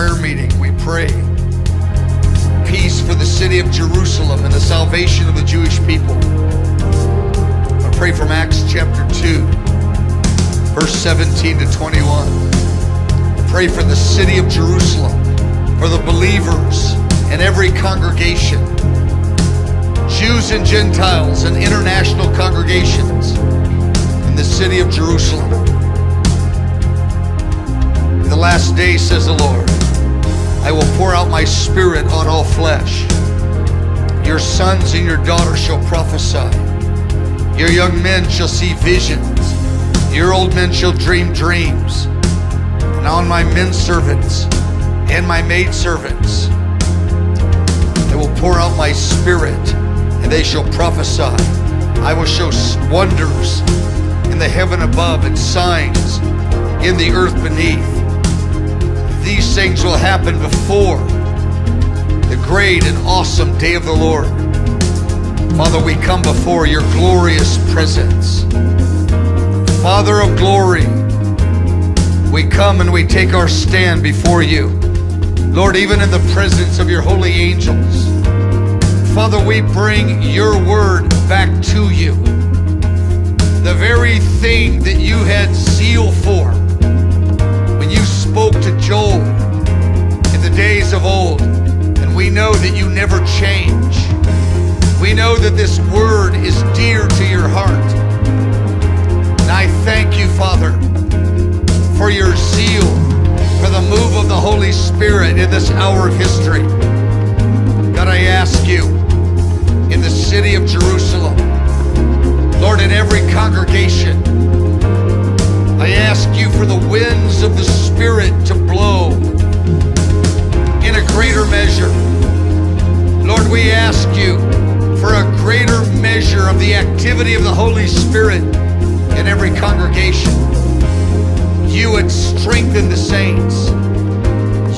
prayer meeting, we pray peace for the city of Jerusalem and the salvation of the Jewish people. I pray from Acts chapter 2, verse 17 to 21. I pray for the city of Jerusalem, for the believers and every congregation, Jews and Gentiles and international congregations in the city of Jerusalem. In the last day, says the Lord, I will pour out my spirit on all flesh. Your sons and your daughters shall prophesy. Your young men shall see visions. Your old men shall dream dreams. And on my men servants and my maid servants, I will pour out my spirit, and they shall prophesy. I will show wonders in the heaven above and signs in the earth beneath these things will happen before the great and awesome day of the Lord. Father, we come before your glorious presence. Father of glory, we come and we take our stand before you. Lord, even in the presence of your holy angels. Father, we bring your word back to you. The very thing that you had zeal for spoke to Joel in the days of old. And we know that you never change. We know that this word is dear to your heart. And I thank you, Father, for your zeal, for the move of the Holy Spirit in this hour of history. God, I ask you in the city of Jerusalem, Lord, in every congregation, I ask you for the winds of the Spirit to blow in a greater measure. Lord, we ask you for a greater measure of the activity of the Holy Spirit in every congregation. You would strengthen the saints.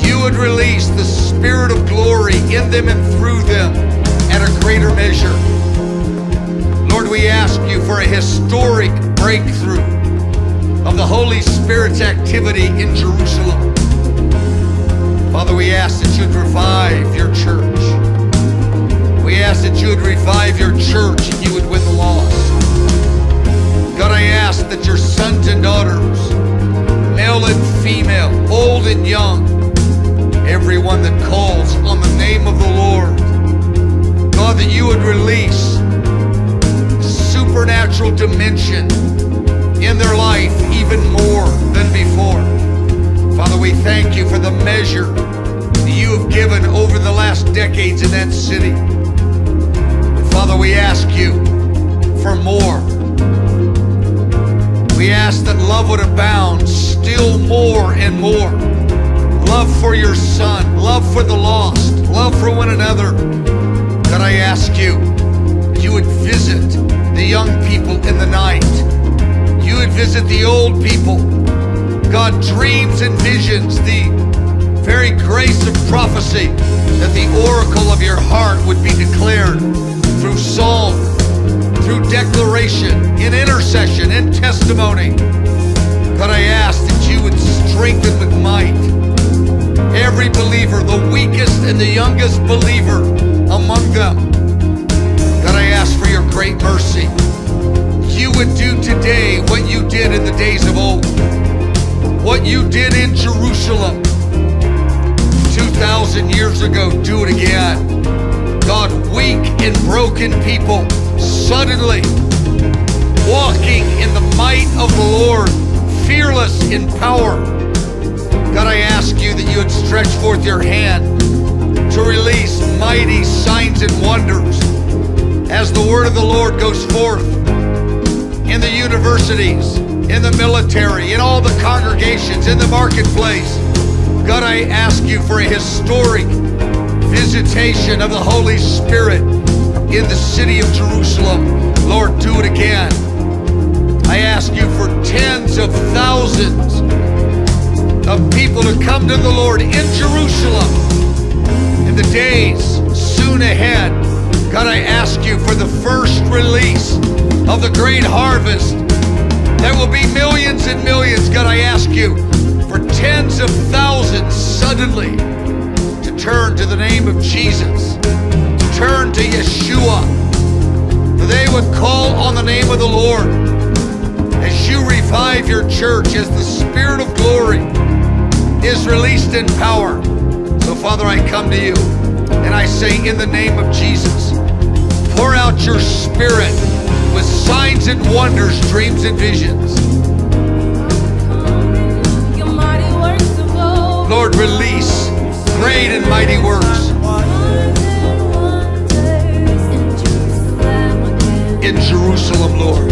You would release the Spirit of glory in them and through them at a greater measure. Lord, we ask you for a historic breakthrough of the Holy Spirit's activity in Jerusalem. Father, we ask that you'd revive your church. We ask that you would revive your church and you would win the lost. God, I ask that your sons and daughters, male and female, old and young, We ask that love would abound still more and more. Love for your son, love for the lost, love for one another. God, I ask you, you would visit the young people in the night you would visit the old people. God, dreams and visions, the very grace of prophecy, that the oracle of your intercession, in testimony. God, I ask that you would strengthen with might every believer, the weakest and the youngest believer among them. God, I ask for your great mercy you would do today what you did in the days of old, what you did in Jerusalem 2,000 years ago, do it again. God, weak and broken people suddenly walking in the might of the Lord, fearless in power. God, I ask you that you would stretch forth your hand to release mighty signs and wonders as the word of the Lord goes forth in the universities, in the military, in all the congregations, in the marketplace. God, I ask you for a historic visitation of the Holy Spirit in the city of Jerusalem. Lord, do it again. I ask you for tens of thousands of people to come to the Lord in Jerusalem in the days soon ahead. God, I ask you for the first release of the great harvest. There will be millions and millions. God, I ask you for tens of thousands suddenly to turn to the name of Jesus, to turn to Yeshua, that they would call on the name of the Lord your church, as the Spirit of glory is released in power. So, Father, I come to you and I say, in the name of Jesus, pour out your Spirit with signs and wonders, dreams and visions. Lord, release great and mighty works in Jerusalem. Lord,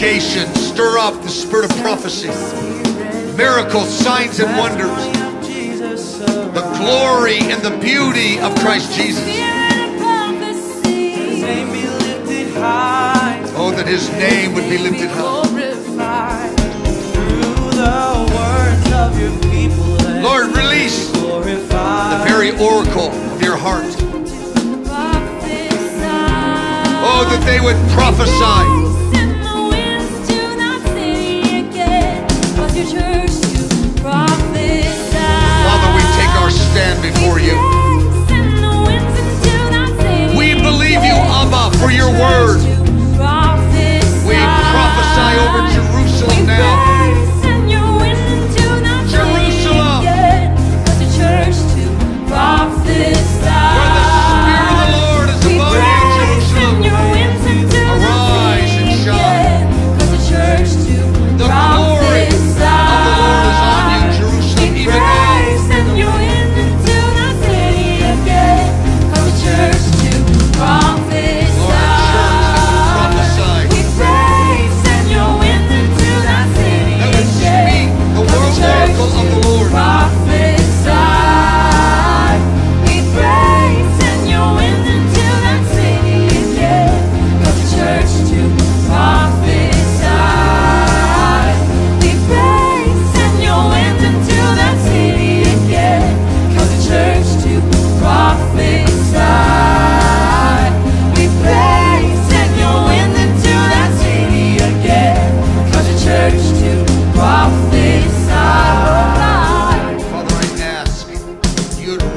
congregation, stir up the spirit of prophecy, miracles, signs, and wonders, the glory and the beauty of Christ Jesus. Oh, that his name would be lifted high. Lord, release the very oracle of your heart. Oh, that they would prophesy.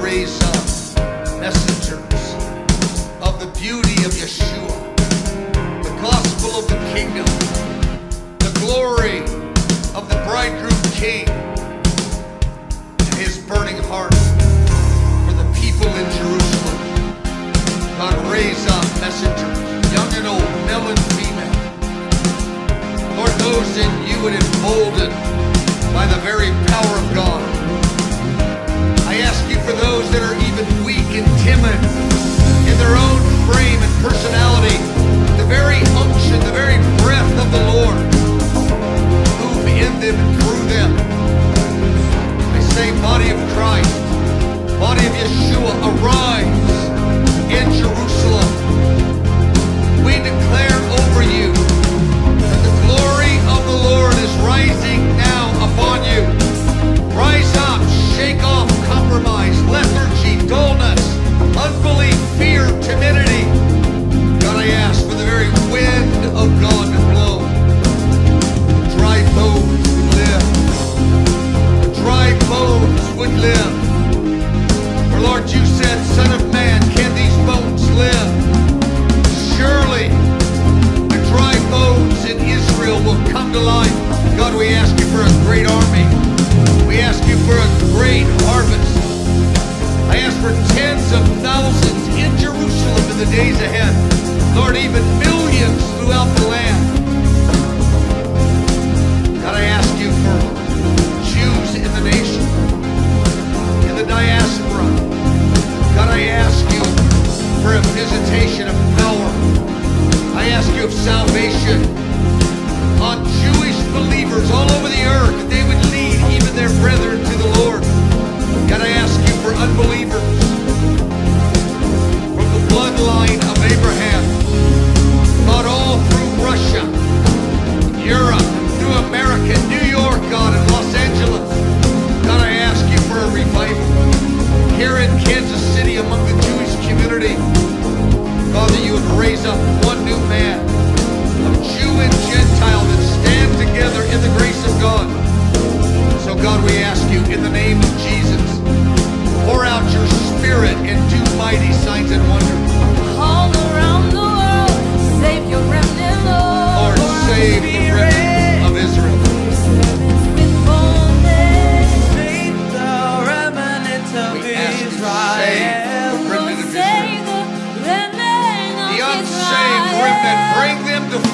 Raise up messengers of the beauty of Yeshua, the gospel of the kingdom, the glory of the bridegroom king, and his burning heart for the people in Jerusalem. God, raise up messengers, young and old, male and female. Lord, those that you would embolden by the very power of God. Those that are even weak and timid in their own frame and personality, the very unction, the very breath of the Lord, move in them and through them. I say, body of Christ, body of Yeshua, arise in Jerusalem. and bring them to